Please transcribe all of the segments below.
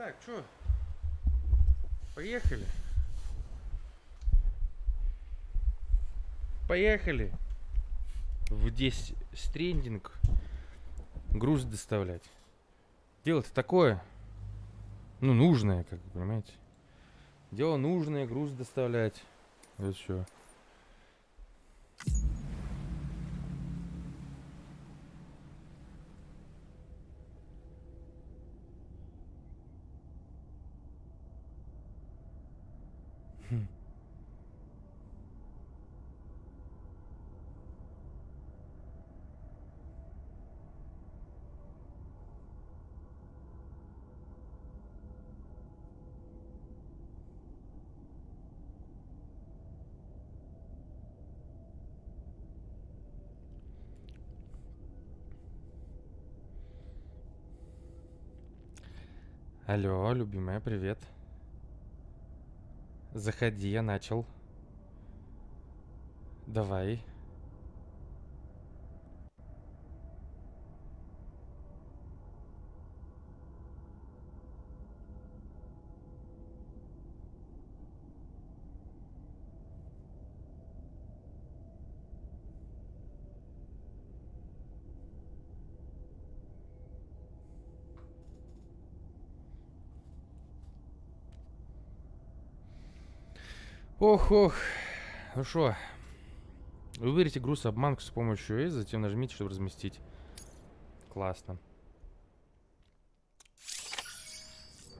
Так, что? Поехали. Поехали. В 10 стрендинг груз доставлять. Дело-то такое. Ну, нужное, как вы понимаете. Дело нужное, груз доставлять. Вот что. Хм. Алло, любимая, привет. Заходи, я начал. Давай. Ох, ох. Ну что, выберите груз обманку с помощью S, затем нажмите, чтобы разместить. Классно.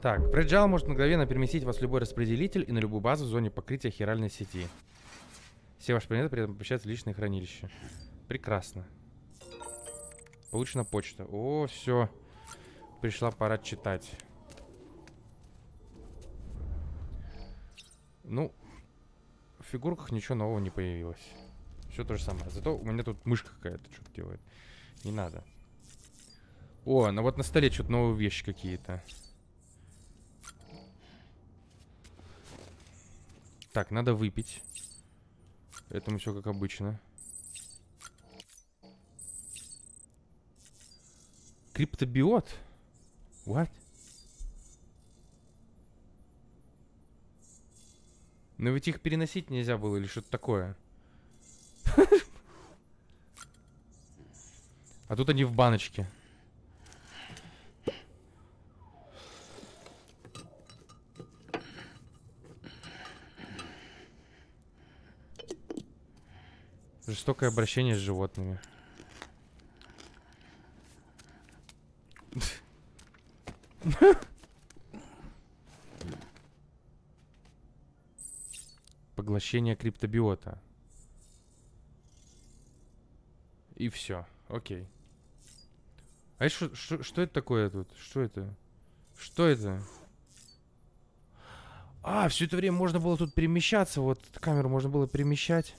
Так, Fragile может мгновенно переместить вас в любой распределитель и на любую базу в зоне покрытия хиральной сети. Все ваши предметы при этом помещаются в личное хранилище. Прекрасно. Получена почта. О, все. Пришла пора читать. Ну, фигурках ничего нового не появилось. Все то же самое. Зато у меня тут мышка какая-то что-то делает. Не надо. О, ну вот на столе что-то новые вещи какие-то. Так, надо выпить. Этому все как обычно. Криптобиот? What? Но ведь их переносить нельзя было или что-то такое. А тут они в баночке. Жестокое обращение с животными. Поглощение криптобиота. И все. Окей. А это что, это такое тут? Что это? Что это? А, все это время можно было тут перемещаться. Вот камеру можно было перемещать.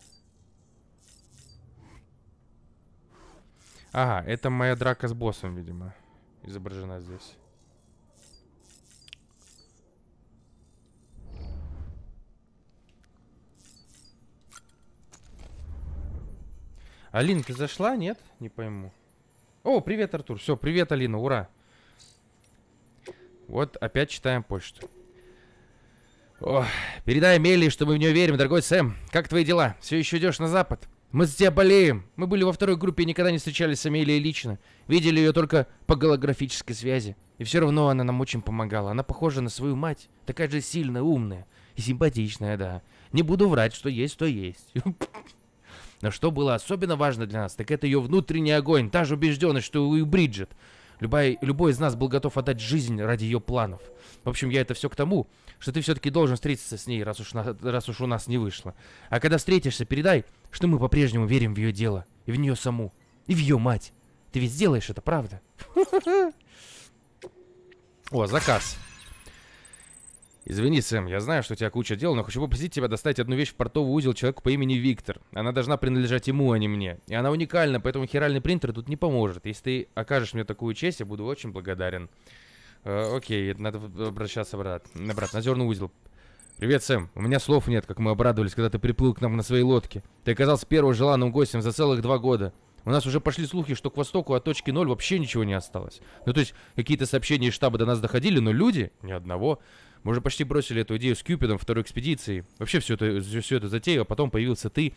Ага, это моя драка с боссом, видимо, изображена здесь. Алин, ты зашла? Нет? Не пойму. О, привет, Артур. Все, привет, Алина, ура. Вот, опять читаем почту. О, передай Мели, что мы в нее верим, дорогой Сэм. Как твои дела? Все еще идешь на запад? Мы за тебя болеем. Мы были во второй группе и никогда не встречались с Амелией лично. Видели ее только по голографической связи. И все равно она нам очень помогала. Она похожа на свою мать. Такая же сильная, умная и симпатичная, да. Не буду врать, что есть, то есть. Но что было особенно важно для нас, так это ее внутренний огонь, та же убежденность, что и Бриджит. Любой, любой из нас был готов отдать жизнь ради ее планов. В общем, я это все к тому, что ты все-таки должен встретиться с ней, раз уж, на, раз уж у нас не вышло. А когда встретишься, передай, что мы по-прежнему верим в ее дело, и в нее саму, и в ее мать. Ты ведь сделаешь это, правда? О, заказ. Извини, Сэм, я знаю, что у тебя куча дел, но хочу попросить тебя достать одну вещь в портовый узел человеку по имени Виктор. Она должна принадлежать ему, а не мне. И она уникальна, поэтому хиральный принтер тут не поможет. Если ты окажешь мне такую честь, я буду очень благодарен. Э, окей, надо обращаться брат. на брат. Надзорный узел. Привет, Сэм. У меня слов нет, как мы обрадовались, когда ты приплыл к нам на своей лодке. Ты оказался первым желанным гостем за целых два года. У нас уже пошли слухи, что к востоку от точки ноль вообще ничего не осталось. Ну, то есть, какие-то сообщения из штаба до нас доходили, но люди, ни одного. Мы уже почти бросили эту идею с Кьюпидом второй экспедиции. Вообще все это, все это затеял, а потом появился ты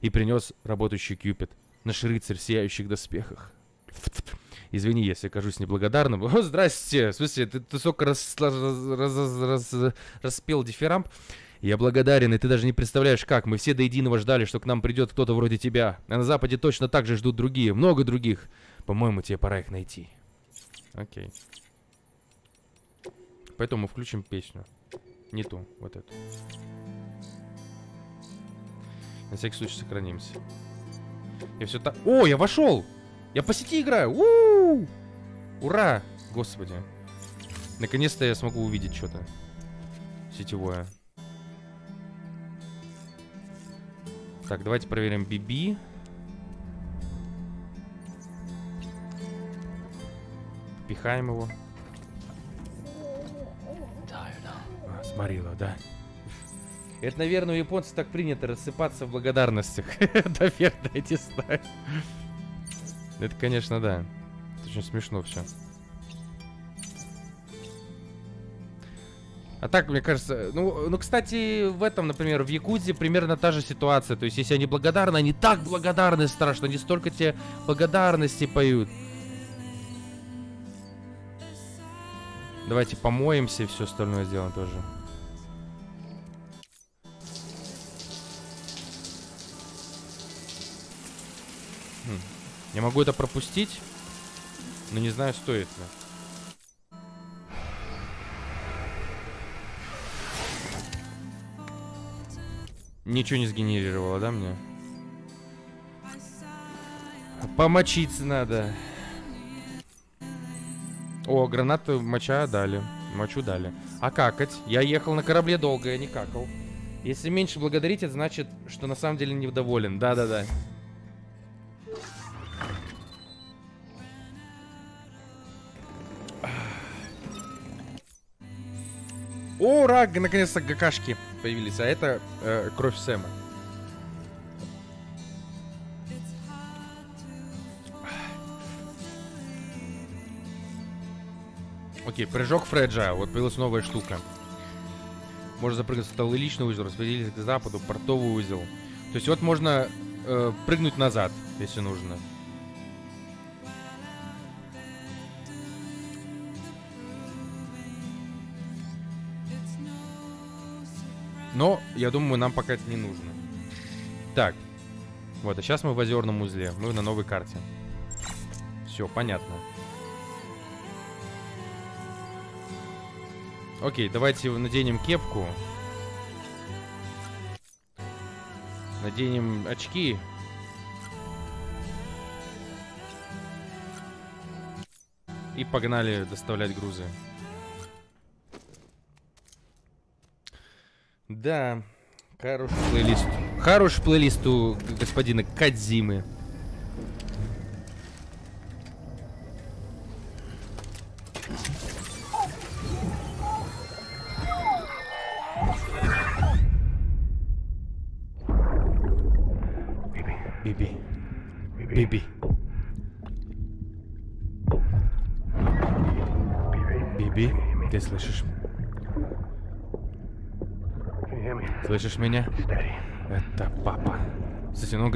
и принес работающий Кьюпид. Наш рыцарь в сияющих доспехах. Извини, если кажусь неблагодарным. О, здрасте! В смысле, ты, ты столько раз, раз, раз, раз, распел дифирамб. Я благодарен, и ты даже не представляешь как. Мы все до единого ждали, что к нам придет кто-то вроде тебя. А на Западе точно так же ждут другие. Много других. По-моему, тебе пора их найти. Окей. Поэтому мы включим песню. Не ту, вот эту. На всякий случай сохранимся. Я все так... О, я вошел! Я по сети играю! У -у -у! Ура! Господи. Наконец-то я смогу увидеть что-то сетевое. Так, давайте проверим BB. Пихаем его. Сморила, да. Это, наверное, у японцев так принято рассыпаться в благодарностях. Наверное, эти знаю. Это, конечно, да. Это очень смешно все. А так, мне кажется, ну, ну, кстати, в этом, например, в Якутии примерно та же ситуация. То есть, если они благодарны, они так благодарны страшно, они столько тебе благодарности поют. Давайте помоемся и все остальное сделаем тоже. Я могу это пропустить, но не знаю, стоит ли. Ничего не сгенерировало, да, мне? Помочиться надо. О, гранату моча дали. Мочу дали. А какать? Я ехал на корабле долго, я не какал. Если меньше благодарить, это значит, что на самом деле недоволен. Да-да-да. Ура! Наконец-то какашки появились. А это э, кровь Сэма. Окей, прыжок Фреджа. Вот появилась новая штука. Можно запрыгнуть в столы личный узел, распределить к западу, портовый узел. То есть вот можно э, прыгнуть назад, если нужно. Но, я думаю, нам пока это не нужно. Так. Вот, а сейчас мы в озерном узле. Мы на новой карте. Все, понятно. Окей, давайте наденем кепку. Наденем очки. И погнали доставлять грузы. Да, хороший плейлист. Хороший плейлист у господина Кадзимы.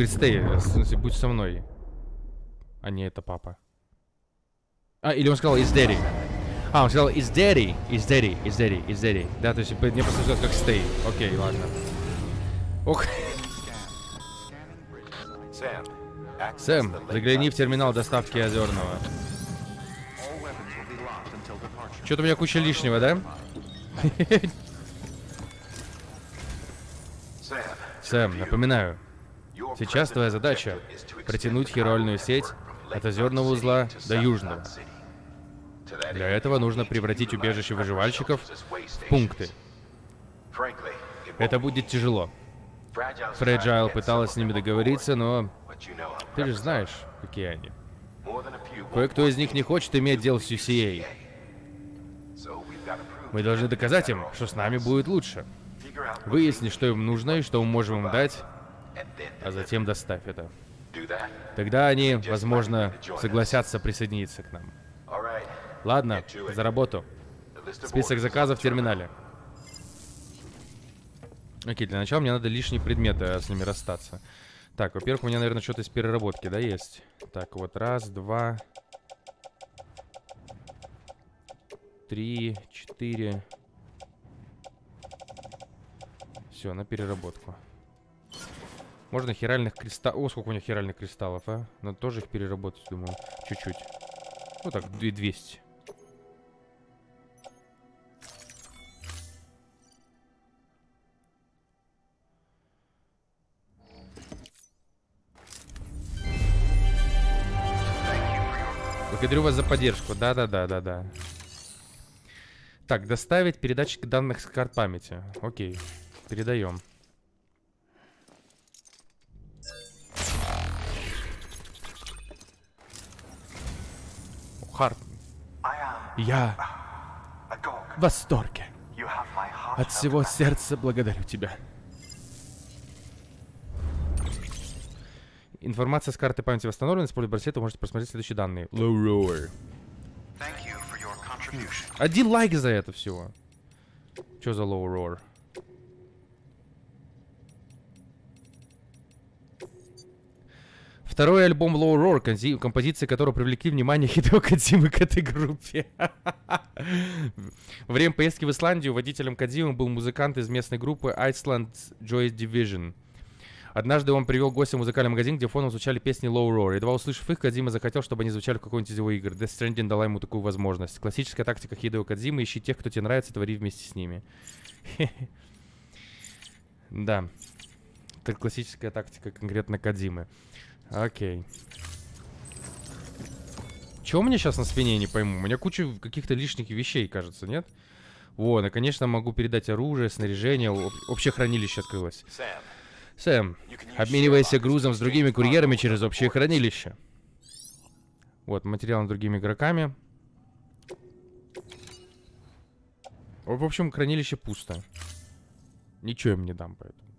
Говорит, стей, в смысле, будь со мной. А не это папа. А, или он сказал, is daddy. А, он сказал, is daddy, is daddy, is daddy, is daddy. Да, то есть мне просто сказал, как stay. Окей, ладно. Ох. Сэм, загляни в терминал доставки озерного. Что-то у меня куча лишнего, да? Сэм, напоминаю, сейчас твоя задача протянуть херольную сеть от озерного узла до южного. Для этого нужно превратить убежище выживальщиков в пункты. Это будет тяжело. Фреджайл пыталась с ними договориться, но ты же знаешь, какие они. Кое-кто из них не хочет иметь дело с UCA. Мы должны доказать им, что с нами будет лучше. Выясни, что им нужно и что мы можем им дать, а затем доставь это. Тогда они, возможно, согласятся присоединиться к нам. Ладно, за работу. Список заказов в терминале. Окей, для начала мне надо лишние предметы с ними расстаться. Так, во-первых, у меня, наверное, что-то из переработки, да, есть? Так, вот раз, два, три, четыре. Все, на переработку. Можно хиральных кристаллов... О, сколько у них хиральных кристаллов, а? Надо тоже их переработать, думаю, чуть-чуть. Ну так, две- 200. Благодарю вас за поддержку. Да-да-да-да-да. Так, доставить передатчик данных с карт памяти. Окей. Передаем. Харт. Я в восторге. От всего сердца благодарю тебя. Информация с карты памяти восстановлена. Используя браслет, вы можете просмотреть следующие данные. Contribution. Один лайк за это всего. Что за low Второй альбом Low Roar, композиции которого привлекли внимание Хидео Кодзимы к этой группе. Во время поездки в Исландию водителем Кодзимы был музыкант из местной группы Iceland Joy Division. Однажды он привел гостя в музыкальный магазин, где фоном звучали песни Low Roar. Едва услышав их, Кодзима захотел, чтобы они звучали в какой-нибудь из его игр. Death Stranding дала ему такую возможность. Классическая тактика Хидео Кодзимы. Ищи тех, кто тебе нравится, твори вместе с ними. Да. Это классическая тактика конкретно Кодзимы. Окей. Чего у меня сейчас на спине, не пойму? У меня куча каких-то лишних вещей, кажется, нет? Во, наконечно могу передать оружие, снаряжение. об- Общее хранилище открылось. Сэм, use обменивайся грузом с другими курьерами через общее хранилище. Вот, материал с другими игроками. В общем, хранилище пусто. Ничего им не дам, поэтому.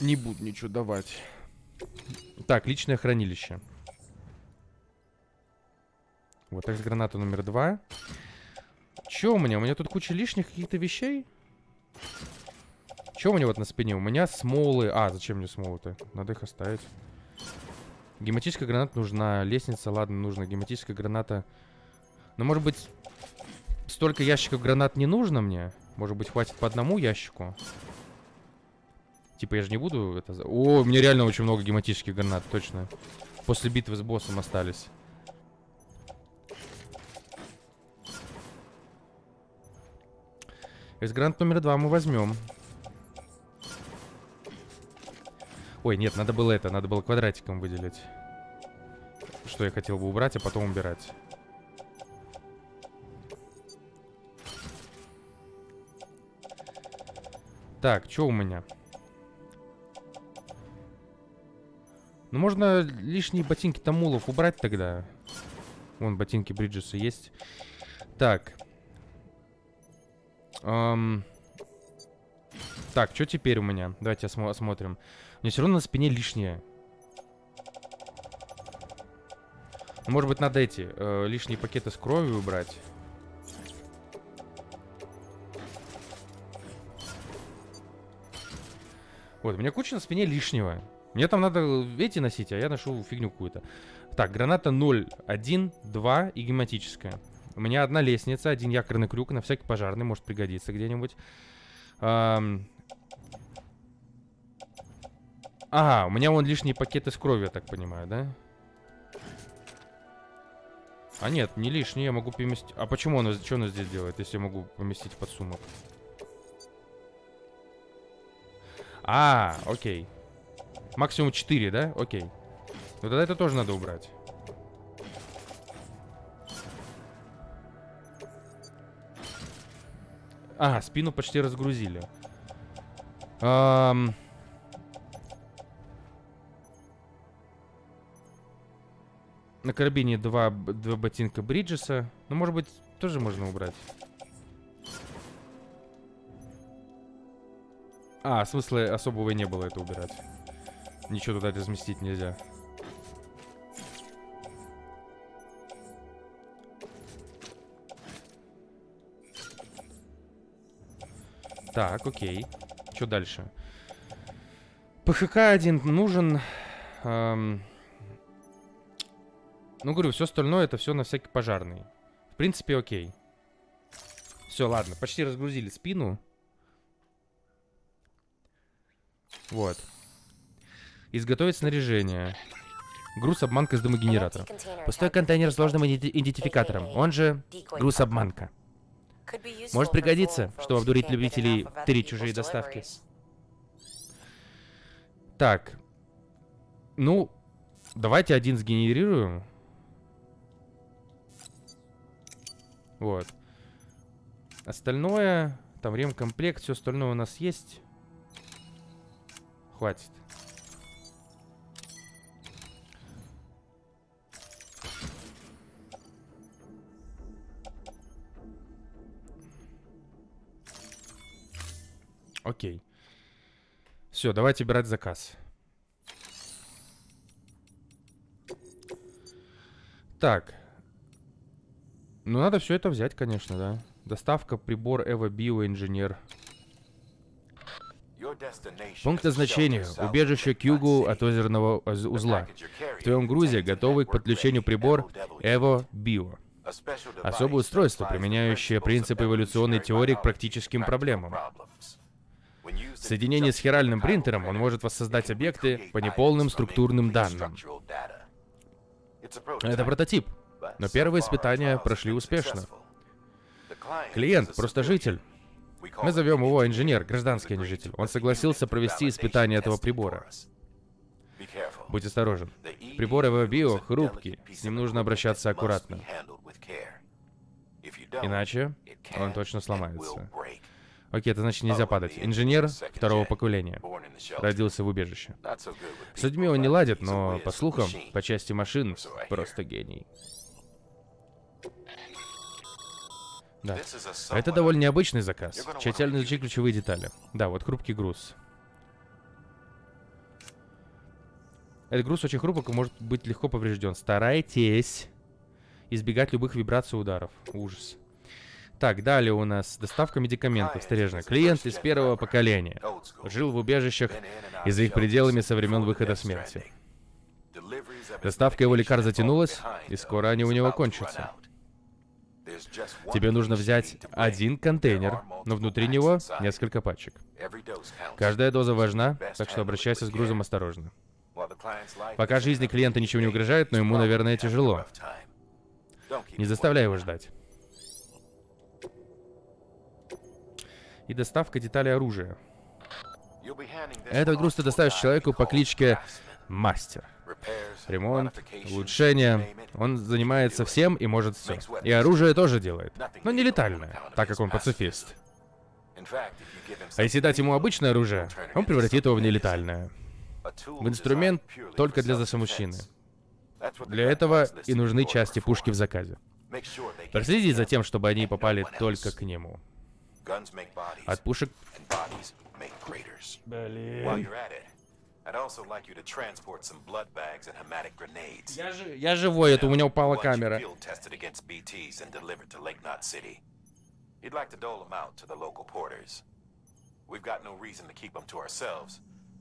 Не буду ничего давать. Так, личное хранилище. Вот так, граната номер два. Че у меня? У меня тут куча лишних каких-то вещей. Че у меня вот на спине? У меня смолы. А, зачем мне смолы-то? Надо их оставить. Гематическая граната нужна. Лестница, ладно, нужна. Гематическая граната. Но может быть, столько ящиков гранат не нужно мне? Может быть, хватит по одному ящику? Типа я же не буду это... О, у меня реально очень много гематических гранат, точно. После битвы с боссом остались. Из гранат номер два мы возьмем. Ой, нет, надо было это, надо было квадратиком выделить. Что я хотел бы убрать, а потом убирать. Так, что у меня? Ну, можно лишние ботинки Тамулов убрать тогда. Вон, ботинки Бриджеса есть. Так. Ам. Так, что теперь у меня? Давайте осмо- осмотрим. Меня все равно на спине лишнее. Ну, Может быть, надо эти э, лишние пакеты с кровью убрать. Вот, у меня куча на спине лишнего. Мне там надо эти носить, а я ношу фигню какую-то. Так, граната 0, 1, 2 и гематическая. У меня одна лестница, один якорный крюк, на всякий пожарный, может пригодиться где-нибудь. Ага, у меня вон лишние пакеты с кровью, я так понимаю, да? А нет, не лишние, я могу поместить... А почему оно, что оно здесь делает, если я могу поместить под сумок? А, окей. Максимум 4, да? Окей. Ну тогда это тоже надо убрать. Ага, спину почти разгрузили. Ам. На карабине два, два ботинка Бриджеса. Ну, может быть, тоже можно убрать. А, смысла особого не было это убирать. Ничего туда разместить нельзя. Так, окей. Что дальше? ПХК-1 нужен. эм, Ну, говорю, все остальное это все на всякий пожарный. В принципе, окей. Все, ладно, почти разгрузили спину. Вот. Изготовить снаряжение. Груз-обманка с дымогенератора. Пустой контейнер с сложным иденти- идентификатором, он же груз-обманка. Может пригодиться, чтобы обдурить любителей тырить чужие доставки. Так. Ну, давайте один сгенерируем. Вот. Остальное, там ремкомплект, все остальное у нас есть. Хватит. Окей. Все, давайте брать заказ. Так. Ну, надо все это взять, конечно, да. Доставка, прибор, Эва Био, инженер. Пункт назначения. Убежище к югу от озерного оз- узла. В твоем грузе готовый к подключению прибор Эво Био. Особое устройство, применяющее принципы эволюционной теории к практическим проблемам. Соединение с хиральным принтером он может воссоздать объекты по неполным структурным данным. Это прототип, но первые испытания прошли успешно. Клиент, просто житель. Мы зовем его инженер, гражданский житель. Он согласился провести испытание этого прибора. Будь осторожен. Прибор Эво Био хрупкий, с ним нужно обращаться аккуратно. Иначе он точно сломается. Окей, это значит нельзя падать. Инженер второго поколения. Родился в убежище. С людьми он не ладит, но, по слухам, по части машин, просто гений. Да. Это довольно необычный заказ. Тщательно изучи ключевые детали. Да, вот хрупкий груз. Этот груз очень хрупок и может быть легко поврежден. Старайтесь избегать любых вибраций и ударов. Ужас. Так, далее у нас доставка медикаментов, стережная. Клиент из первого поколения. Жил в убежищах и за их пределами со времен выхода смерти. Доставка его лекарств затянулась, и скоро они у него кончатся. Тебе нужно взять один контейнер, но внутри него несколько пачек. Каждая доза важна, так что обращайся с грузом осторожно. Пока жизни клиента ничего не угрожает, но ему, наверное, тяжело. Не заставляй его ждать. И доставка деталей оружия. Этот груз ты доставишь человеку по кличке Мастер. Ремонт, улучшение. Он занимается всем и может все. И оружие тоже делает. Но не летальное, так как он пацифист. А если дать ему обычное оружие, он превратит его в нелетальное. В инструмент только для засомучины. Для этого и нужны части пушки в заказе. Проследить за тем, чтобы они попали только к нему. От пушек... While you're at it, I'd also like you to transport some blood bags and hematic grenades. Я, же, я живой, это у меня упала Ones you камера. field tested against BTs and delivered to Lake Knot City. He'd like to dole them out to the local porters. We've got no reason to keep them to ourselves,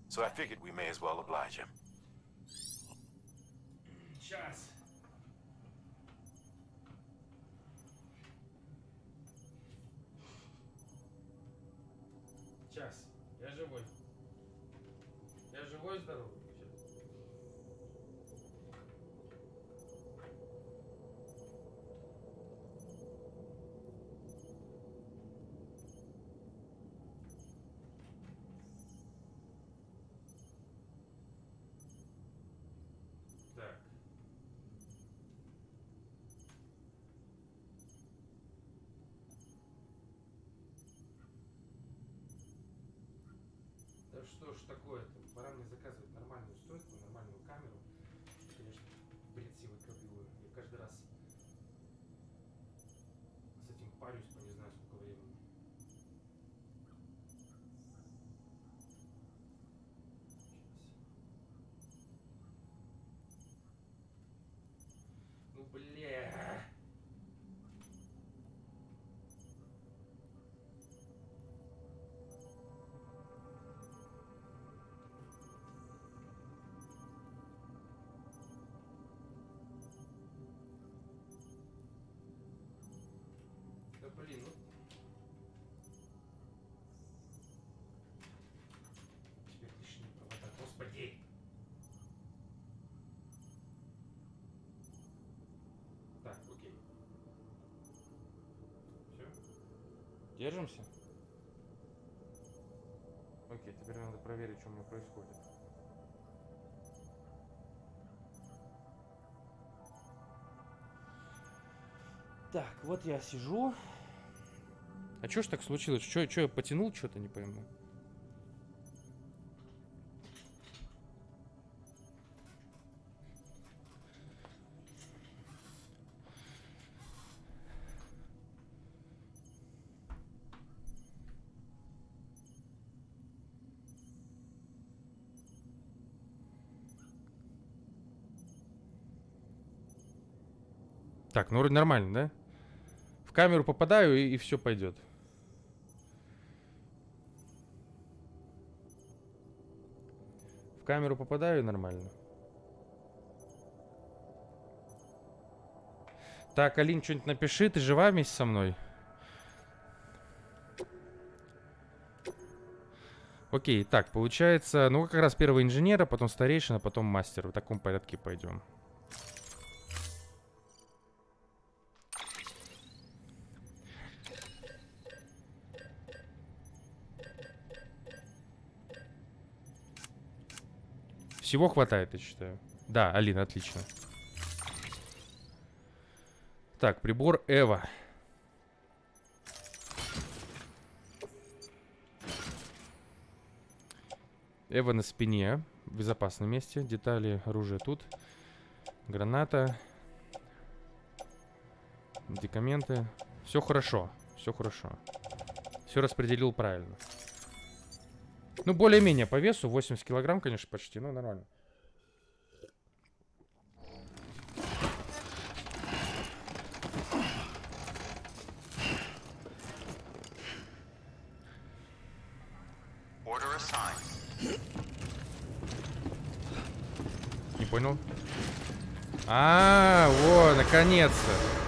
so I figured we may as well oblige him. Сейчас. Сейчас. Я живой. Я живой и да что ж такое-то, пора мне заказывать нормальную стойку, нормальную камеру. Конечно, бред силы копилую. Я каждый раз с этим парюсь по не знаю сколько времени. Ну, бля, Да блин, ну... Теперь лишние провода, господи! Так, окей. Все? Держимся? Окей, теперь надо проверить, что у меня происходит. Так, вот я сижу. Чё ж так случилось? Чё я потянул что-то, не пойму. Так, ну вроде нормально, да? В камеру попадаю и, и все пойдет. Камеру попадаю нормально. Так, Алин, что-нибудь напиши, ты жива вместе со мной? Окей, так, получается, ну как раз первый инженера, потом старейшина, потом мастер. В таком порядке пойдем. Всего хватает, я считаю. Да, Алина, отлично. Так, прибор Эва. Эва на спине, в безопасном месте. Детали оружия тут. Граната. Медикаменты. Все хорошо, все хорошо. Все распределил правильно. Ну, более-менее по весу. 80 килограмм, конечно, почти. Ну, нормально. Не понял. А, вот, наконец-то.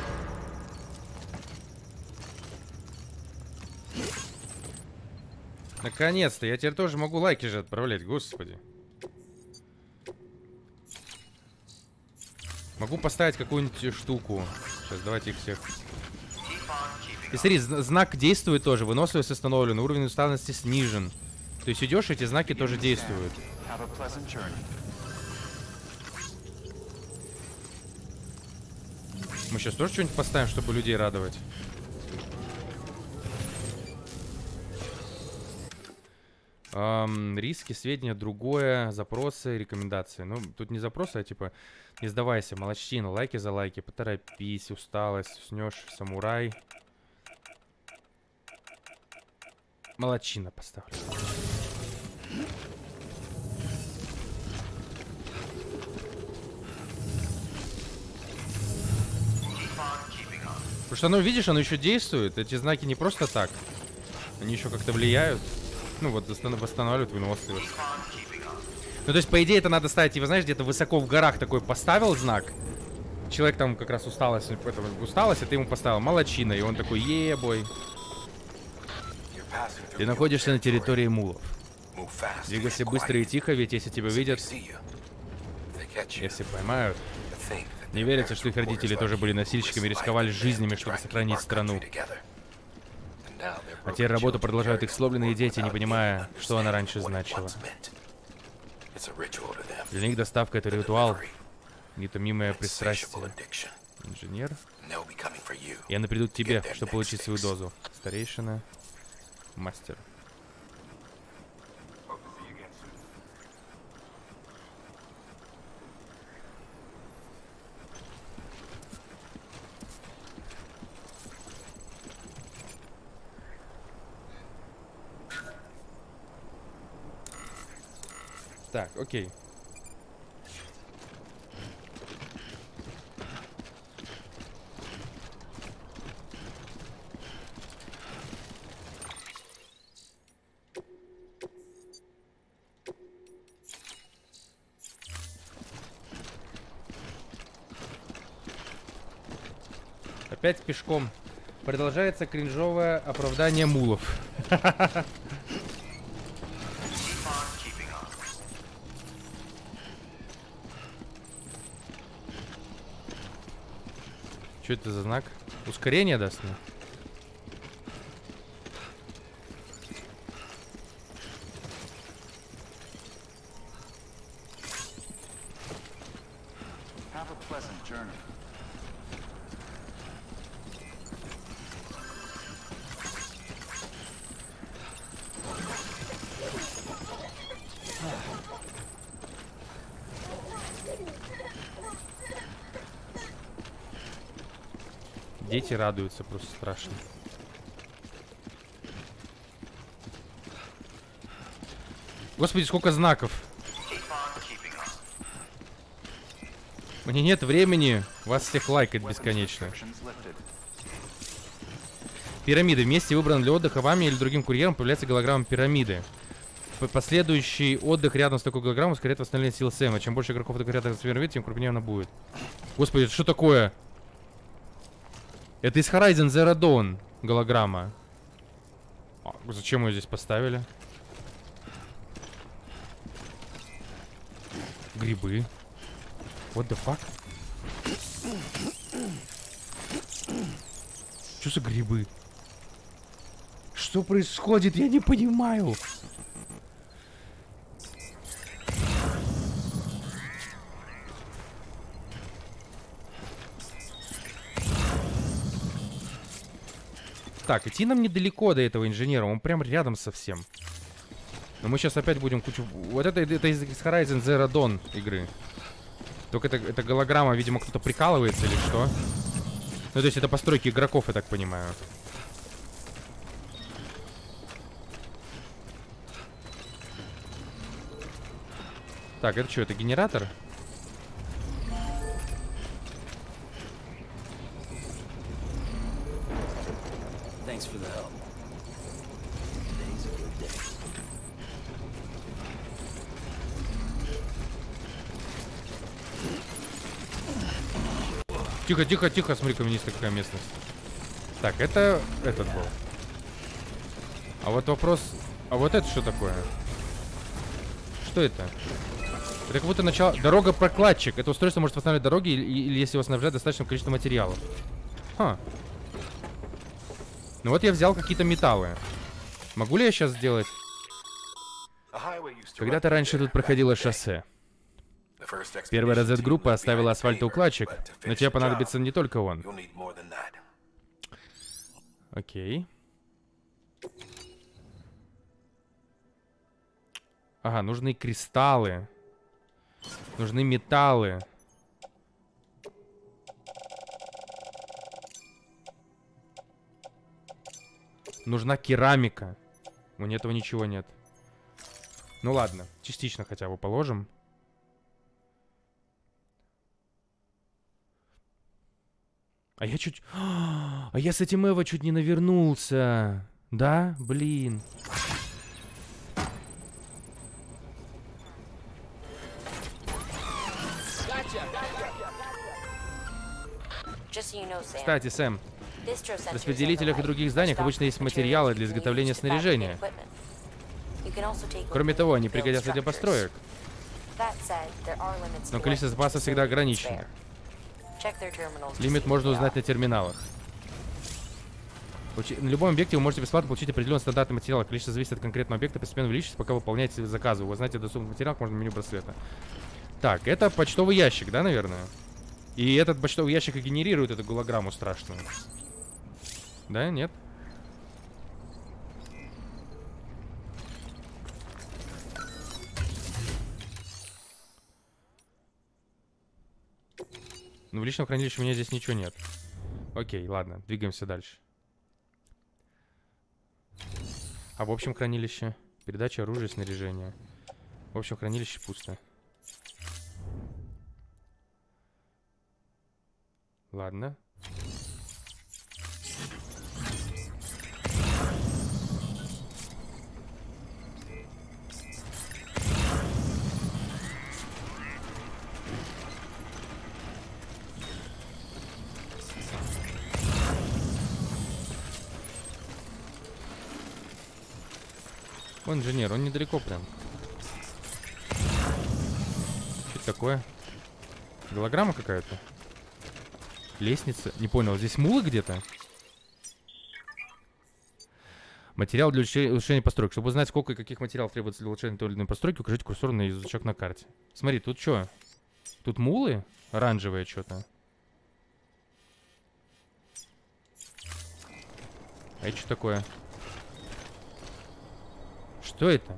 Наконец-то, я теперь тоже могу лайки же отправлять, господи. Могу поставить какую-нибудь штуку. Сейчас, давайте их всех. И смотри, зна- знак действует тоже. Выносливость установлена, уровень усталости снижен. То есть идешь, эти знаки тоже действуют. Мы сейчас тоже что-нибудь поставим, чтобы людей радовать? Ам, риски, сведения, другое, запросы, рекомендации. Ну, тут не запросы, а типа, не сдавайся, молодчина, лайки за лайки, поторопись, усталость, уснешь, самурай. Молодчина поставлю. Потому что оно, видишь, оно еще действует. Эти знаки не просто так. Они еще как-то влияют. Ну вот, восстан- восстанавливают выносливость. Ну то есть, по идее, это надо ставить, типа, знаешь, где-то высоко в горах такой поставил знак. Человек там как раз усталость, это, усталость, а ты ему поставил молочина, и он такой, ебой. Ты находишься на территории мулов. Двигайся быстро и тихо, ведь если тебя видят, если поймают, не верится, что их родители тоже были носильщиками, risked рисковали жизнями, чтобы сохранить страну. А теперь работу продолжают их сломленные дети, не понимая, что она раньше значила. Для них доставка — это ритуал, нетомимое пристрастие. Инженер. И они придут к тебе, чтобы получить свою дозу. Старейшина. Мастер. Так, окей. Опять пешком. Продолжается кринжовое оправдание мулов. Что это за знак? Ускорение даст мне? Дети радуются просто страшно. Господи, сколько знаков. Мне нет времени вас всех лайкать бесконечно. Пирамиды. Вместе выбран для отдыха вами или другим курьером появляется голограмма пирамиды. Последующий отдых рядом с такой голограммой ускоряет восстановление сил Сэма. Чем больше игроков отдыха рядом с пирамидой, тем крупнее она будет. Господи, что такое? Это из Horizon Zero Dawn голограмма. А, зачем ее здесь поставили? Грибы. What the fuck? Что за грибы? Что происходит? Я не понимаю. Так, идти нам недалеко до этого инженера, он прям рядом совсем. Но мы сейчас опять будем кучу... Вот это, это из Horizon Zero Dawn игры. Только это, это голограмма, видимо, кто-то прикалывается или что. Ну, то есть это постройки игроков, я так понимаю. Так, это что, это генератор? Thanks for the help. Today's a good day. Тихо, тихо, тихо, смотри, каменистая какая местность. Так, это этот был. А вот вопрос... А вот это что такое? Что это? Это как будто начало... Дорога-прокладчик. Это устройство может восстанавливать дороги или, или если его снабжать достаточным количеством материалов. Ха. Ну вот я взял какие-то металлы. Могу ли я сейчас сделать? Когда-то раньше тут проходило шоссе. Первая разведгруппа оставила асфальтоукладчик, но тебе понадобится не только он. Окей. Ага, нужны кристаллы. Нужны металлы. Нужна керамика. У меня этого ничего нет. Ну ладно, частично хотя бы положим. А я чуть... А я с этим Эво чуть не навернулся. Да? Блин. Кстати, Сэм, В распределителях и других зданиях обычно есть материалы для изготовления снаряжения. Кроме того, они пригодятся для построек. Но количество запасов всегда ограничено. Лимит можно узнать на терминалах. На любом объекте вы можете бесплатно получить определенный стандартный материал. Количество зависит от конкретного объекта, постепенно увеличивается, пока вы выполняете заказы. Вы знаете о доступных материалах, можно в меню браслета. Так, это почтовый ящик, да, наверное? И этот почтовый ящик и генерирует эту голограмму страшную. Да, нет? Ну, в личном хранилище у меня здесь ничего нет. Окей, ладно, двигаемся дальше. А в общем хранилище? Передача оружия и снаряжения. В общем хранилище пусто. Ладно. Он инженер, он недалеко прям. Что это такое? Голограмма какая-то? Лестница? Не понял, здесь мулы где-то? Материал для улучшения, построек. Чтобы узнать, сколько и каких материалов требуется для улучшения той или иной постройки, укажите курсор на язычок на карте. Смотри, тут что? Тут мулы? Оранжевое что-то. А это что такое? Что это?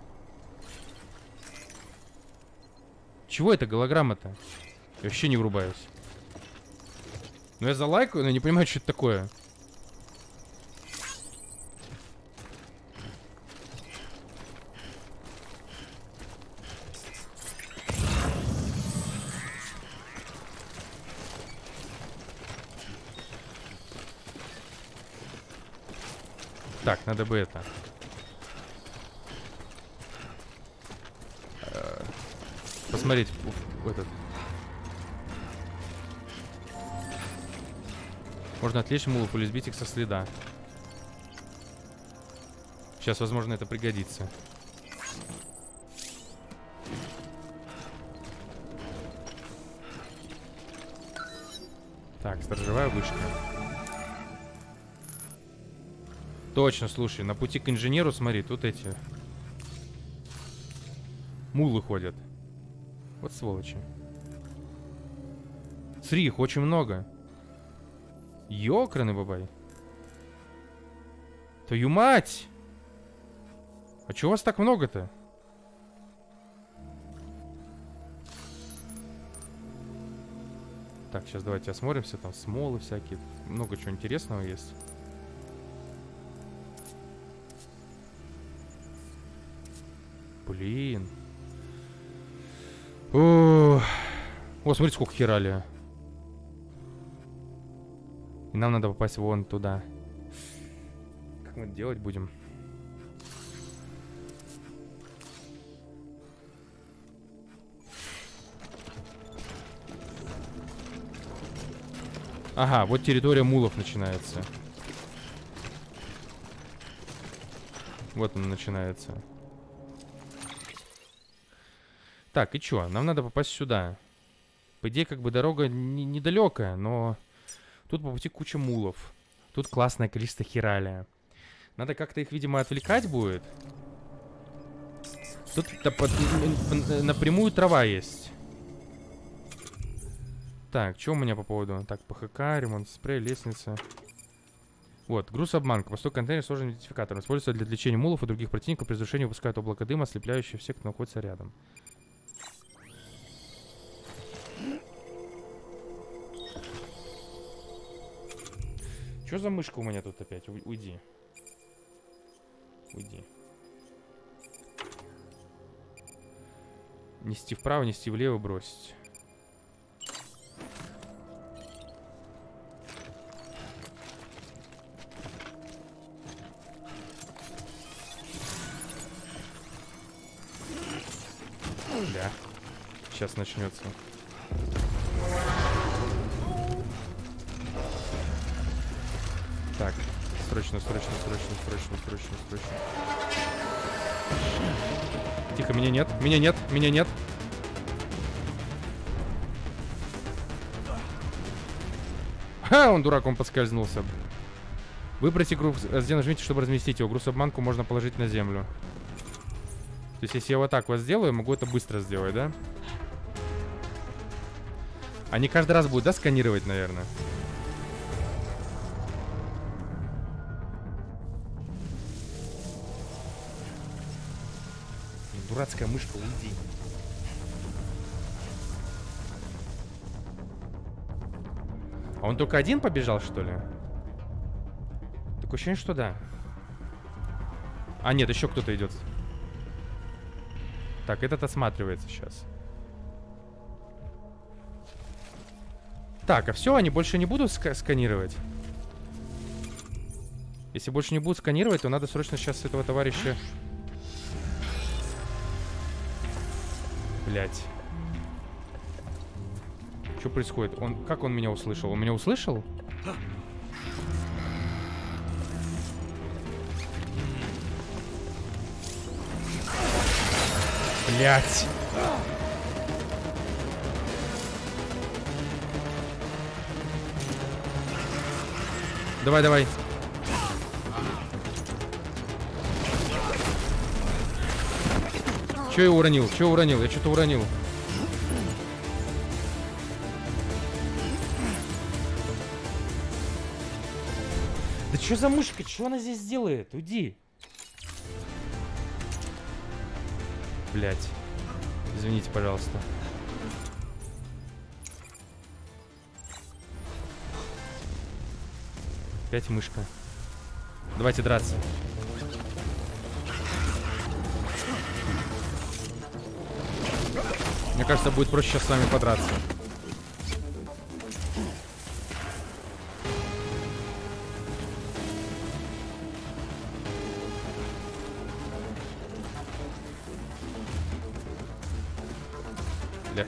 Чего это голограмма-то? Я вообще не врубаюсь. Ну я залайкаю, но не понимаю, что это такое. Так, надо бы это. Посмотреть этот. Можно отвлечь мулов или сбить их со следа. Сейчас, возможно, это пригодится. Так, сторожевая вышка. Точно, слушай, на пути к инженеру, смотри, тут эти... Мулы ходят. Вот сволочи. Смотри, их очень много. Ёкраны, бабай. Твою мать! А чего вас так много-то? Так, сейчас давайте осмотримся. Там смолы всякие. Много чего интересного есть. Блин. О, О, смотри, сколько херали. И нам надо попасть вон туда. Как мы это делать будем? Ага, вот территория мулов начинается. Вот он начинается. Так, и чё? Нам надо попасть сюда. По идее, как бы дорога не- недалекая, но тут по пути куча мулов. Тут классное количество хиралия. Надо как-то их, видимо, отвлекать будет. Тут напрямую трава есть. Так, что у меня по поводу? Так, ПХК, ремонт спрей, лестница. Вот, груз-обманка. Пустой контейнер с сложным идентификатором. Используется для отвлечения мулов и других противников. При разрушении выпускает облако дыма, ослепляющее всех, кто находится рядом. Что за мышка у меня тут опять? Уй- Уйди. Уйди. Нести вправо, нести влево, бросить. Бля. Сейчас начнется. Срочно, срочно, срочно, срочно, срочно, срочно. Тихо, меня нет, меня нет, меня нет. Ха, он дурак, он подскользнулся. Выбросьте груз, где нажмите, чтобы разместить его. Груз-обманку можно положить на землю. То есть, если я вот так вот сделаю, могу это быстро сделать, да? Они каждый раз будут, да, сканировать, наверное? Дурацкая мышка, уйди. А он только один побежал, что ли? Такое ощущение, что да. А, нет, еще кто-то идет. Так, этот осматривается сейчас. Так, а все, они больше не будут ска- сканировать? Если больше не будут сканировать, то надо срочно сейчас этого товарища... Блять. Что происходит? Он, как он меня услышал? Он меня услышал? Блять. Давай, давай. Че я уронил? Че уронил? Я что-то уронил. Да что за мышка? Что она здесь делает? Уйди. Блять. Извините, пожалуйста. Опять мышка. Давайте драться. Мне кажется, будет проще сейчас с вами подраться. Блять.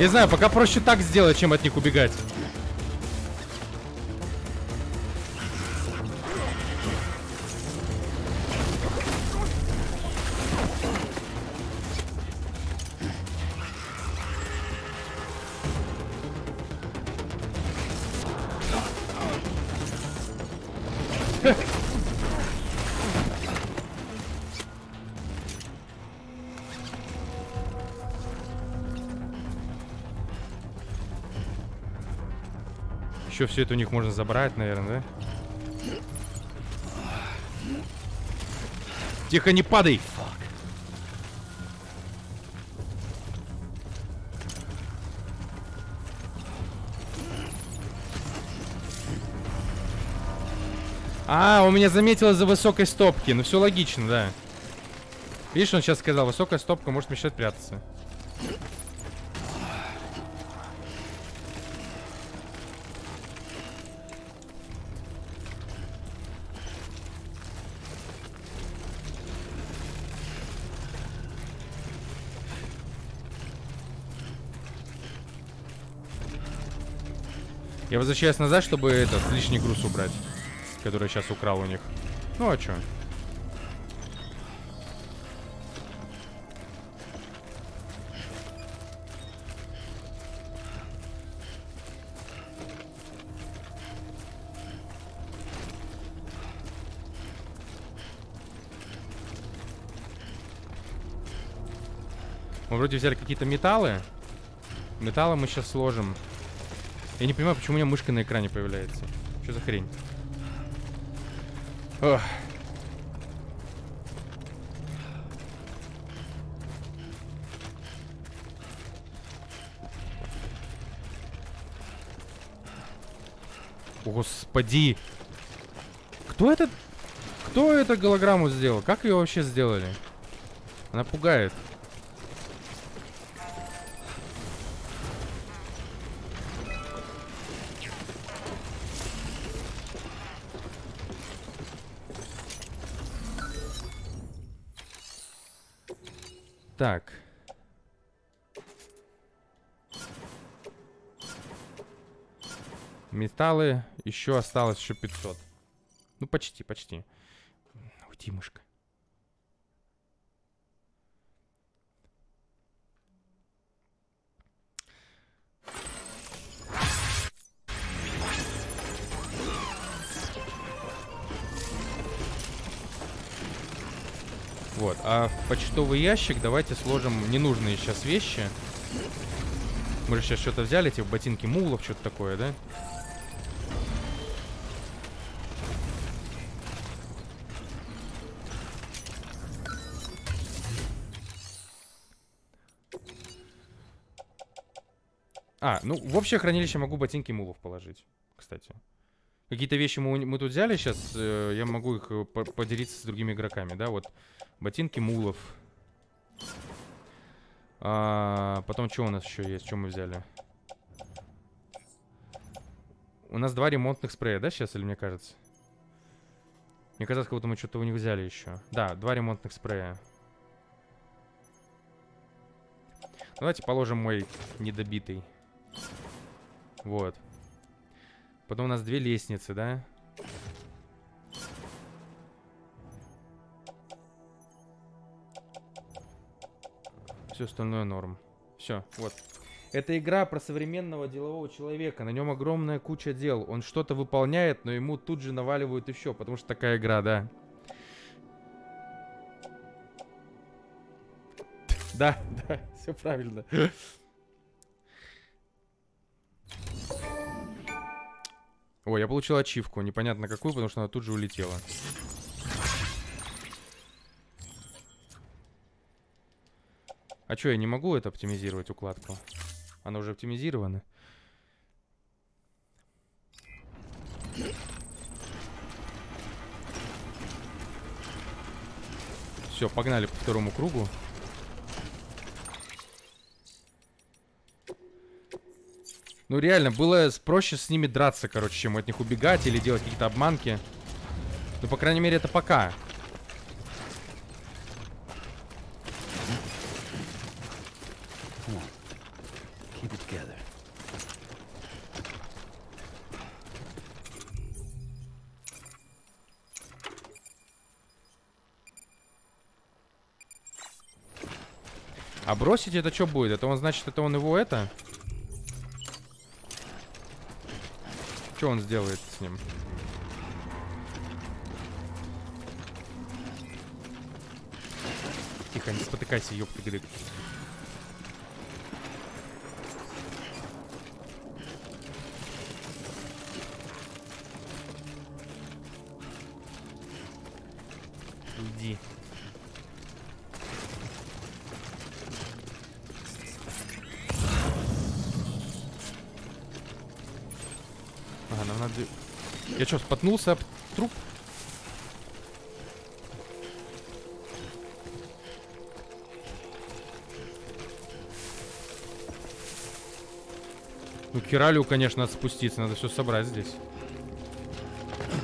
Не знаю, пока проще так сделать, чем от них убегать. Еще все это у них можно забрать, наверное, да? Тихо, не падай! А, у меня заметило за высокой стопки. Ну все логично, да. Видишь, он сейчас сказал, высокая стопка может мешать прятаться. Я возвращаюсь назад, чтобы этот лишний груз убрать, который сейчас украл у них. Ну а чё? Мы вроде взяли какие-то металлы. Металлы мы сейчас сложим. Я не понимаю, почему у меня мышка на экране появляется. Что за хрень? Ох. Господи! Кто этот... Кто эту голограмму сделал? Как ее вообще сделали? Она пугает. Металлы еще осталось еще 500. Ну, почти, почти. Уйди, мышка. Вот, а в почтовый ящик давайте сложим ненужные сейчас вещи. Мы же сейчас что-то взяли, типа ботинки мулов, что-то такое, да? А, ну, в общее хранилище могу ботинки мулов положить, кстати. Какие-то вещи мы, мы тут взяли сейчас, э, я могу их э, по поделиться с другими игроками, да, вот. Ботинки мулов. А, потом что у нас еще есть, что мы взяли? У нас два ремонтных спрея, да, сейчас, или мне кажется? Мне казалось, как будто мы что-то у них взяли еще. Да, два ремонтных спрея. Давайте положим мой недобитый. Вот. Потом у нас две лестницы, да? Все остальное норм. Все, вот. Это игра про современного делового человека. На нем огромная куча дел. Он что-то выполняет, но ему тут же наваливают еще, потому что такая игра, да. Да, да, все правильно. Ой, я получил ачивку, непонятно какую, потому что она тут же улетела. А что, я не могу это оптимизировать, укладку? Она уже оптимизирована. Все, погнали по второму кругу. Ну реально, было проще с ними драться, короче, чем от них убегать или делать какие-то обманки. Ну, по крайней мере, это пока. А бросить это что будет? Это он, значит, это он его это? Что он сделает с ним? Тихо, не спотыкайся, ёпты грык. Иди. Надо... Я что, споткнулся об труп? Ну, Киралю, конечно, надо спуститься. Надо все собрать здесь.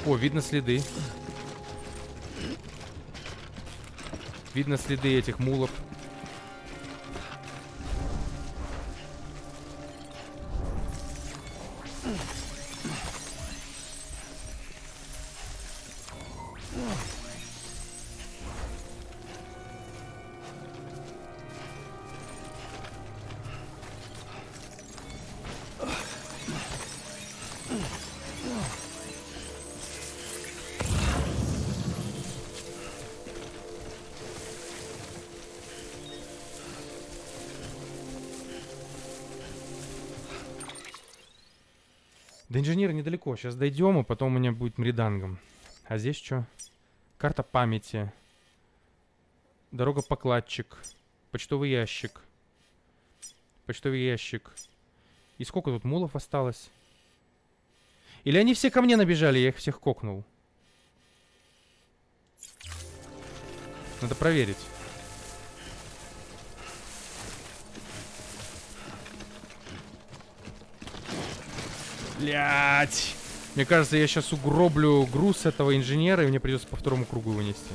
О, видно следы. Видно следы этих мулов. Сейчас дойдем, и потом у меня будет мридангом. А здесь что? Карта памяти. Дорога покладчик. Почтовый ящик. Почтовый ящик. И сколько тут мулов осталось? Или они все ко мне набежали, я их всех кокнул? Надо проверить. Блять! Мне кажется, я сейчас угроблю груз этого инженера, и мне придется по второму кругу вынести.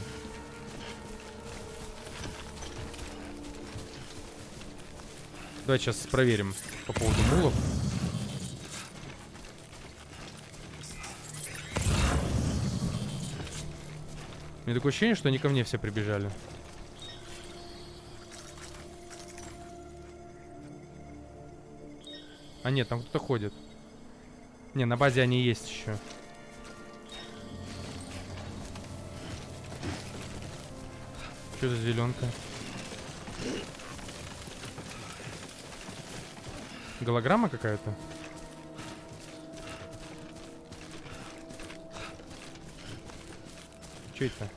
Давайте сейчас проверим по поводу мулов. Меня такое ощущение, что они ко мне все прибежали. А нет, там кто-то ходит. Не, на базе они есть еще. Что за зеленка? Голограмма какая-то? Что это?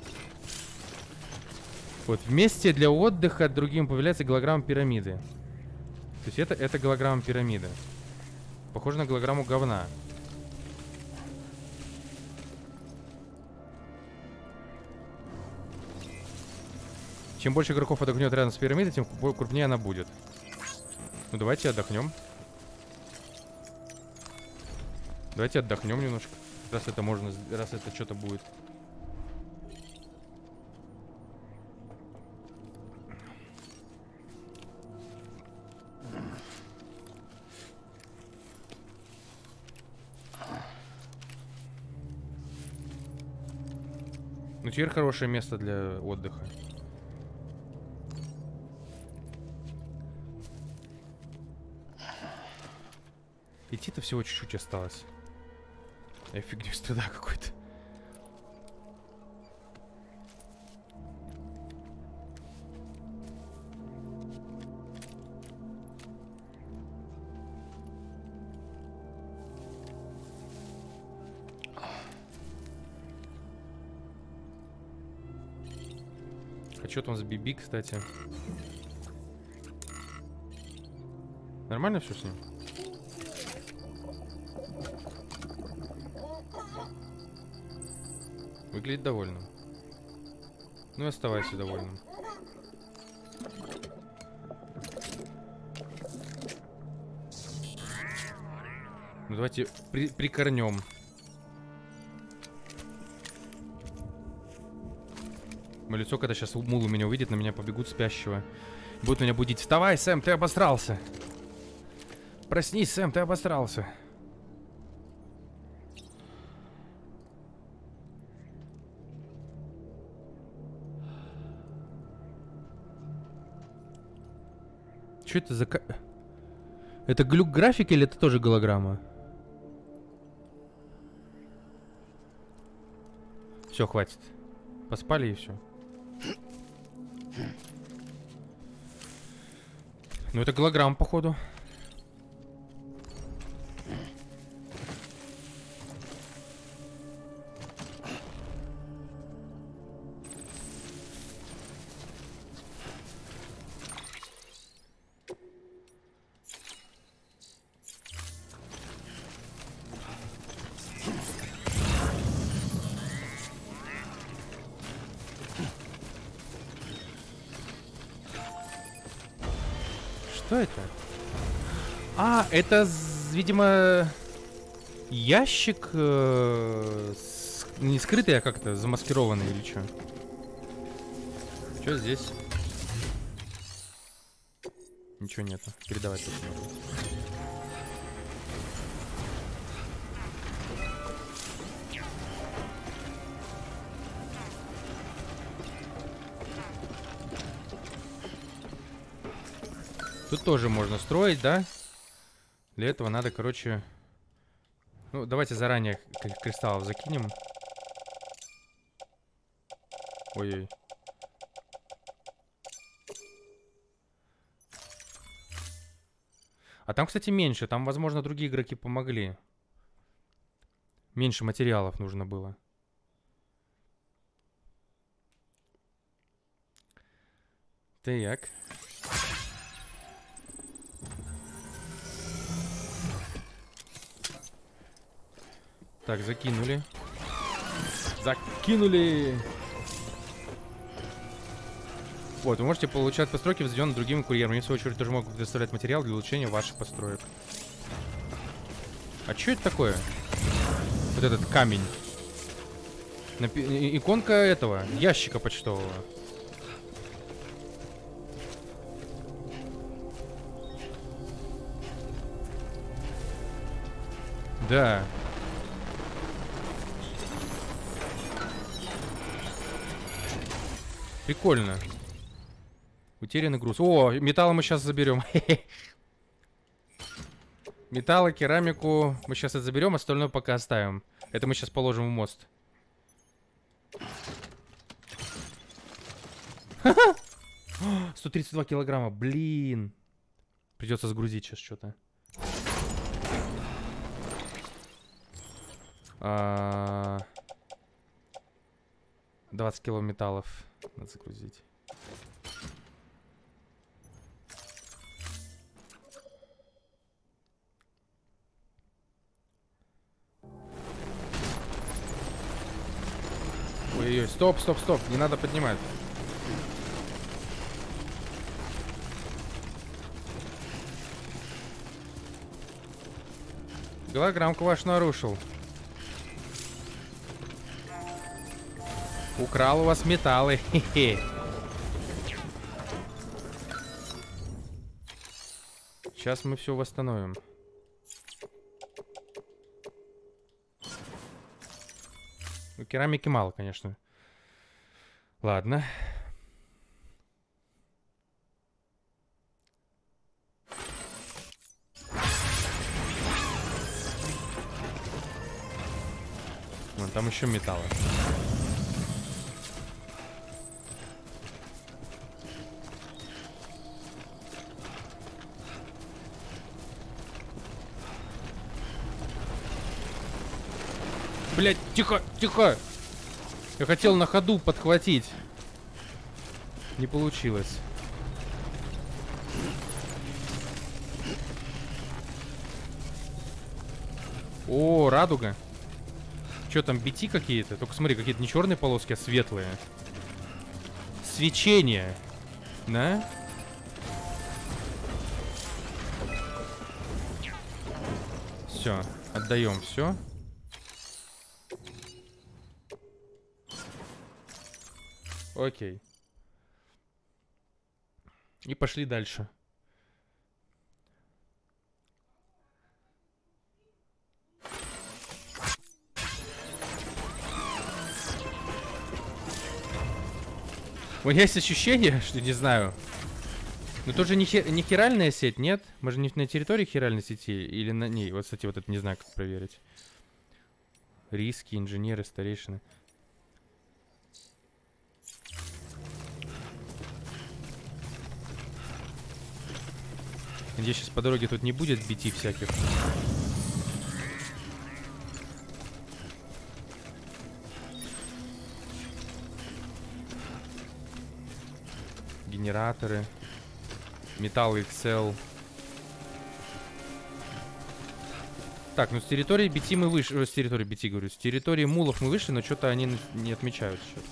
Вот, вместе для отдыха другим появляется голограмма пирамиды. То есть это, это голограмма пирамиды. Похоже на голограмму говна. Чем больше игроков отдохнет рядом с пирамидой, тем кру- крупнее она будет. Ну давайте отдохнем. Давайте отдохнем немножко. Раз это можно, раз это что-то будет. Ну теперь хорошее место для отдыха. Идти-то всего чуть-чуть осталось. Я фигню стыда какой-то. А что там с Биби, кстати? Нормально все с ним? Выглядит довольным. Ну и оставайся довольным. Ну давайте при прикорнем. Мое лицо, когда сейчас Мулу меня увидит, на меня побегут спящего. Будут меня будить. Вставай, Сэм, ты обосрался. Проснись, Сэм, ты обосрался. Что это за... Это глюк графики или это тоже голограмма? Все, хватит. Поспали и все. Ну это голограмма, походу. Это, видимо, ящик э, с- не скрытый, а как-то замаскированный или что? Что здесь? Ничего нету. Передавать тут могу. Тут тоже можно строить, да? Для этого надо, короче... Ну, давайте заранее кристаллов закинем. Ой-ой. А там, кстати, меньше. Там, возможно, другие игроки помогли. Меньше материалов нужно было. Так. Так, закинули. Закинули! Вот, вы можете получать постройки, возведенные другими курьерами. Они, в свою очередь, тоже могут предоставлять материал для улучшения ваших построек. А что это такое? Вот этот камень. Напи- иконка этого, ящика почтового. Да. Прикольно. Утерянный груз. О, металл мы сейчас заберем. Металл, керамику мы сейчас это заберем, остальное пока оставим. Это мы сейчас положим в мост. Ха-ха! 132 килограмма, блин. Придется сгрузить сейчас что-то. А, 20 кило металлов надо загрузить. Ой-ой, стоп, стоп, стоп, не надо поднимать. Голограммку ваш нарушил. Украл у вас металлы. Сейчас мы все восстановим. Ну, керамики мало, конечно. Ладно. Вон, там еще металлы. Блять, тихо, тихо! Я хотел на ходу подхватить. Не получилось. О, радуга. Что там, BT какие-то? Только смотри, какие-то не черные полоски, а светлые. Свечение. Да? Все, отдаем все. Окей. И пошли дальше. У меня есть ощущение, что не знаю. Но тут же не, хе не хиральная сеть, нет? Мы же не на территории хиральной сети или на ней. Вот, кстати, вот это не знаю, как проверить. Риски, инженеры, старейшины. Надеюсь, сейчас по дороге тут не будет бити всяких. Генераторы. Металл Excel. Так, ну с территории BT мы вышли. С территории BT говорю. С территории мулов мы вышли, но что-то они не отмечают сейчас.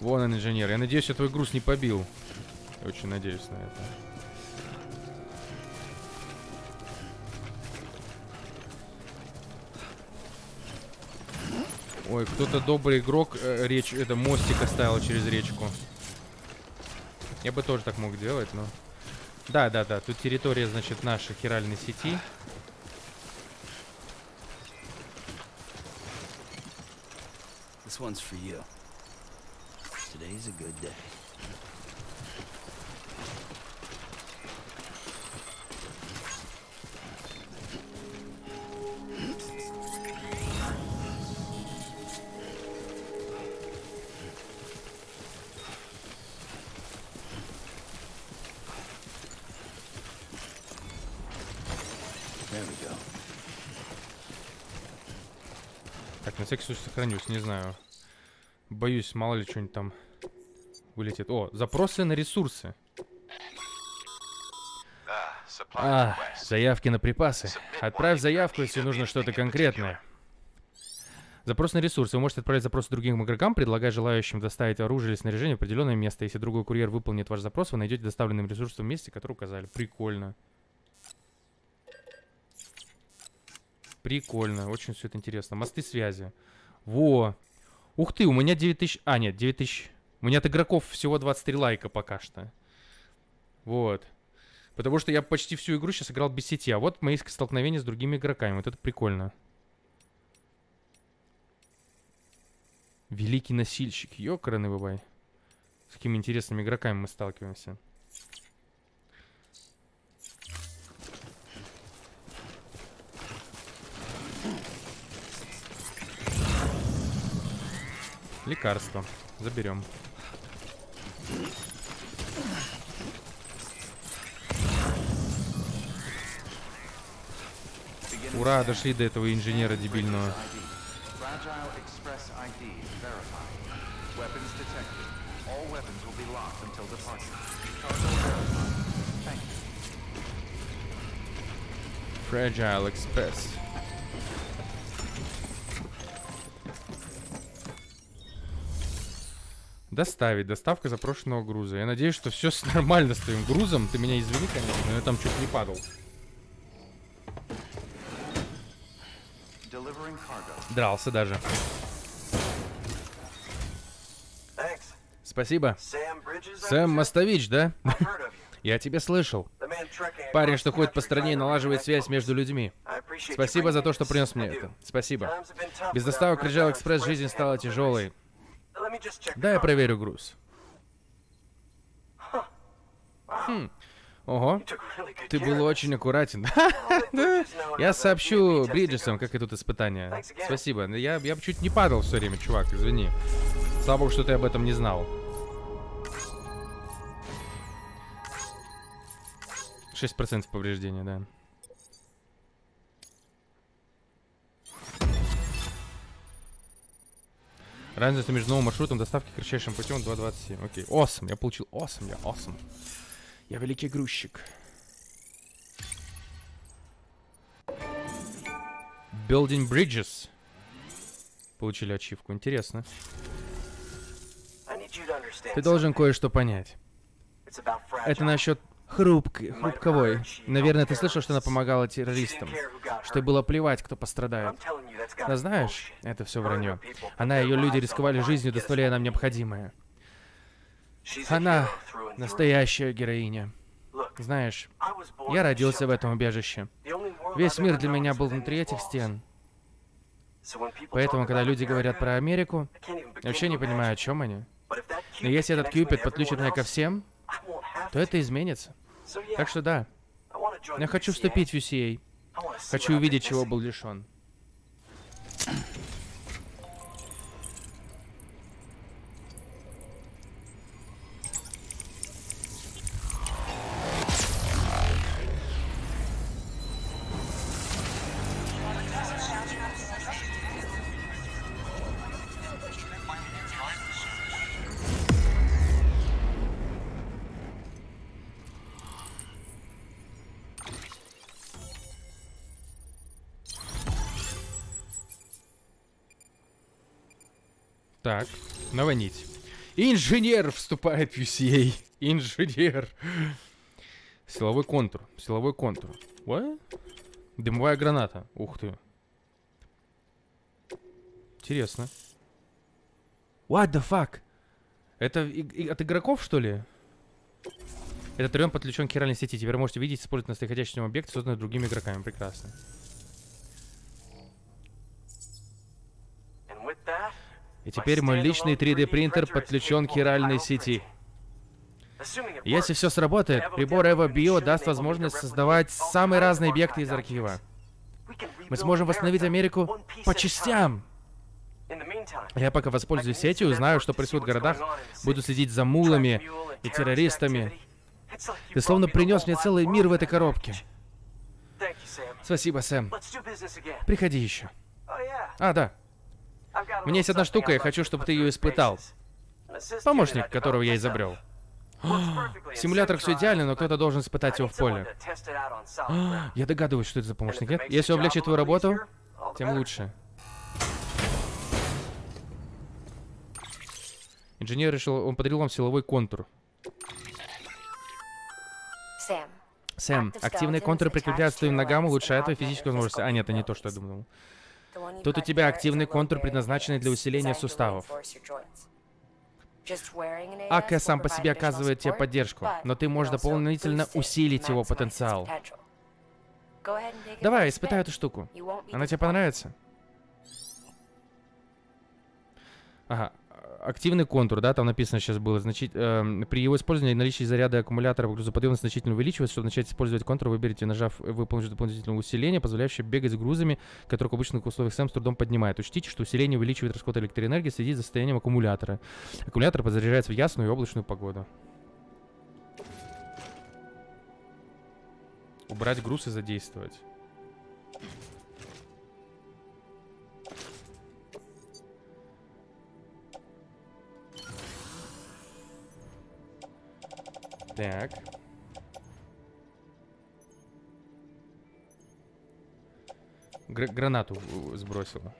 Вон он, инженер. Я надеюсь, я твой груз не побил. Я очень надеюсь на это. Ой, кто-то добрый игрок э, реч, это мостик оставил через речку. Я бы тоже так мог делать, но... Да, да, да, тут территория, значит, нашей хиральной сети. This one's for you. Today's a good day. Всякий случай сохранюсь, не знаю. Боюсь, мало ли что-нибудь там вылетит. О, запросы на ресурсы. А, заявки на припасы. Отправь заявку, если нужно что-то конкретное. Запрос на ресурсы. Вы можете отправить запрос другим игрокам, предлагая желающим доставить оружие или снаряжение в определенное место. Если другой курьер выполнит ваш запрос, вы найдете доставленным ресурс в месте, которое указали. Прикольно. Прикольно. Очень все это интересно. Мосты связи. Во. Ух ты, у меня 9000... А, нет, 9000... У меня от игроков всего 23 лайка пока что. Вот. Потому что я почти всю игру сейчас играл без сети. А вот мои столкновения с другими игроками. Вот это прикольно. Великий носильщик. Ёкарный бабай. С какими интересными игроками мы сталкиваемся. Лекарство. Заберем. Ура, дошли до этого инженера дебильного. Fragile Express Доставить. Доставка запрошенного груза. Я надеюсь, что все нормально с твоим грузом. Ты меня извини, конечно, но я там чуть не падал. Дрался даже. Спасибо. Сэм Мостович, да? Я тебя слышал. Парень, что ходит по стране и налаживает связь между людьми. Спасибо за то, что принес мне это. Спасибо. Без доставок Риджал Экспресс жизнь стала тяжелой. Да, я проверю груз. Хм. Ого, ты был очень аккуратен. Я сообщу Бриджесам, как идут испытания. Спасибо. Я, я чуть не падал все время, чувак, извини. Слава богу, что ты об этом не знал. 6% повреждения, да. Разница между новым маршрутом доставки кратчайшим путем 2.27. Окей. Awesome. Я получил awesome. Я awesome. Я великий грузчик. Building Bridges. Получили ачивку. Интересно. Ты должен кое-что понять. Это насчет хрупкой, хрупковой. Наверное, ты слышал, что она помогала террористам. Что ей было плевать, кто пострадает. Да знаешь, это все вранье. Она и ее люди рисковали жизнью, доставляя нам необходимое. Она настоящая героиня. Знаешь, я родился в этом убежище. Весь мир для меня был внутри этих стен. Поэтому, когда люди говорят про Америку, я вообще не понимаю, о чем они. Но если этот Кьюпид подключит меня ко всем, то это изменится. Так что да, я хочу вступить в UCA. Хочу увидеть, чего был лишен. Новая нить. Инженер вступает в UCA. Инженер. Силовой контур. Силовой контур. What? Дымовая граната. Ух ты. Интересно. What the fuck? Это от игроков, что ли? Этот район подключен к хиральной сети. Теперь можете видеть, использовать настоящий объект, созданный другими игроками. Прекрасно. И теперь мой личный 3D принтер подключен к хиральной сети. Если все сработает, прибор Evo Bio даст возможность создавать самые разные объекты из архива. Мы сможем восстановить Америку по частям. Я пока воспользуюсь сетью, узнаю, что происходит в городах, буду следить за мулами и террористами. Ты словно принес мне целый мир в этой коробке. Спасибо, Сэм. Приходи еще. А, да. Меня есть одна штука, я хочу, чтобы ты ее испытал. Помощник, которого я изобрел. myself. Works perfectly in Симулятор sim все идеально, но кто-то должен испытать его в поле. Я догадываюсь, что это за помощник, нет? Если облегчит твою работу, тем лучше. Инженер решил, он подарил вам силовой контур. Сэм. Сэм, активные контуры прикрепляются к твоим ногам, улучшая твою физическую возможность. А, нет, это не то, что я думал. Тут у тебя активный контур, предназначенный для усиления суставов. АК сам по себе оказывает тебе поддержку, но ты можешь дополнительно усилить его потенциал. Давай, испытай эту штуку. Она тебе понравится? Ага. Активный контур, да, там написано сейчас было. Значит, эм, при его использовании наличие заряда аккумулятора грузоподъемность значительно увеличивается. Чтобы начать использовать контур, выберите, нажав выполнить дополнительное усиление, позволяющее бегать с грузами, которые в обычных условиях сам с трудом поднимает. Учтите, что усиление увеличивает расход электроэнергии, следить за состоянием аккумулятора. Аккумулятор подзаряжается в ясную и облачную погоду. Убрать груз и задействовать. Так. Гра- гранату сбросила.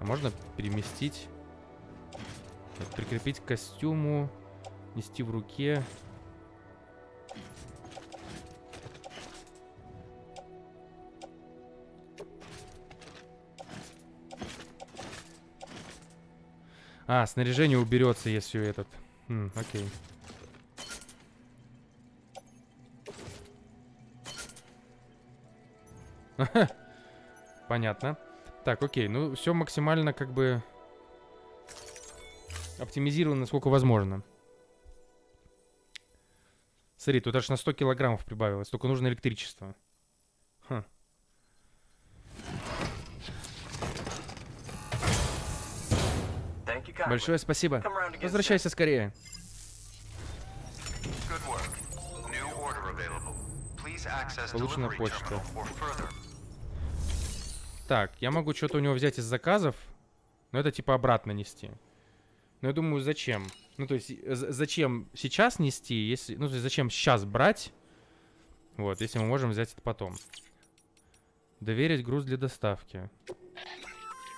А можно переместить прикрепить к костюму, нести в руке. А, снаряжение уберется, если этот. М, окей. Понятно. Так, окей, ну все максимально как бы оптимизировано, насколько возможно. Смотри, тут аж на 100 килограммов прибавилось, только нужно электричество. Хм. Thank you kindly. Большое спасибо. Возвращайся скорее. Получена почта. Так, я могу что-то у него взять из заказов, но это типа обратно нести. Но я думаю, зачем? Ну, то есть, э, зачем сейчас нести, если... Ну, то есть, зачем сейчас брать? Вот, если мы можем взять это потом. Доверить груз для доставки.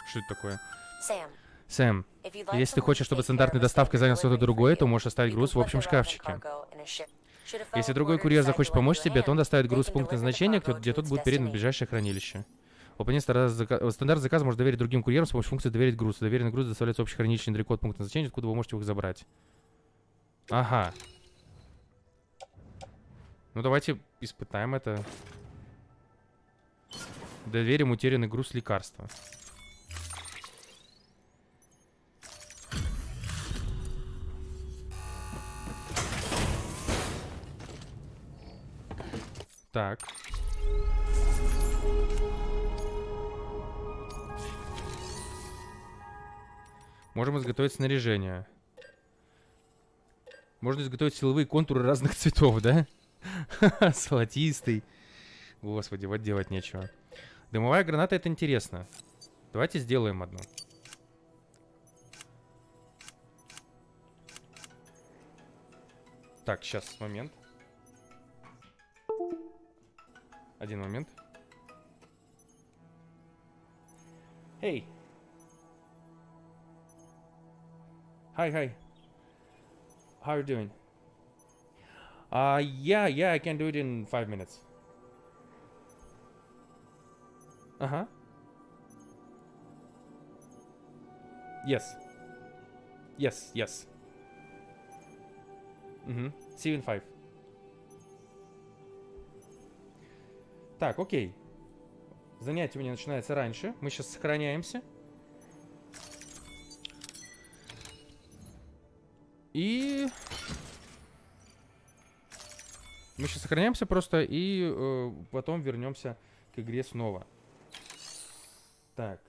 Что это такое? Sam, Сэм, если ты хочешь, чтобы стандартной доставкой занял кто-то другой, то можешь оставить груз в общем шкафчике. если другой курьер захочет помочь тебе, то он доставит груз в пункт назначения, где тот будет передан в ближайшее хранилище. Выполнение стандарт зака- стандарт заказа может доверить другим курьерам с помощью функции «Доверить груз». Доверенный груз доставляется в общее хранилище недалеко от пункта назначения, откуда вы можете их забрать. Ага. Ну, давайте испытаем это. Доверим утерянный груз лекарства. Так. Можем изготовить снаряжение. Можно изготовить силовые контуры разных цветов, да? Золотистый. Господи, вот делать нечего. Дымовая граната это интересно. Давайте сделаем одну. Так, сейчас, момент. Один момент. Эй! Hi, hi. How are you doing? Uh, yeah, yeah, I can do it in five minutes. Uh huh. Yes. Yes, yes. Mm-hmm. See you in five. Так, окей. Занятие у меня начинается раньше. Мы сейчас сохраняемся. И... Мы сейчас сохраняемся просто и э, потом вернемся к игре снова. Так.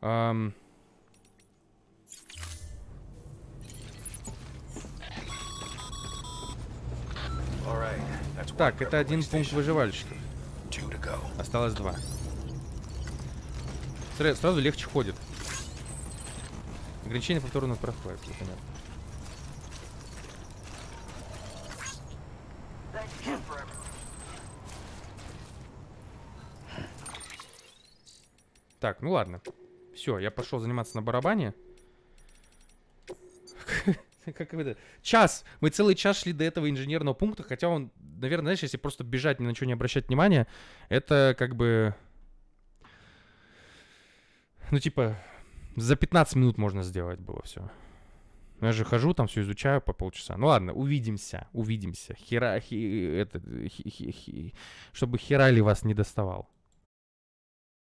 All Так, это один пункт выживальщиков. Осталось два. Сра- Сразу легче ходит. Ограничение повторно проходит, понятно. Так, ну ладно. Все, я пошел заниматься на барабане. Как это? Час! Мы целый час шли до этого инженерного пункта, хотя он, наверное, знаешь, если просто бежать, ни на что не обращать внимания, это как бы... Ну, типа, за 15 минут можно сделать было все. Я же хожу, там все изучаю по полчаса. Ну ладно, увидимся, увидимся. Хера, хи- это, хи- хи- хи- чтобы херали вас не доставал.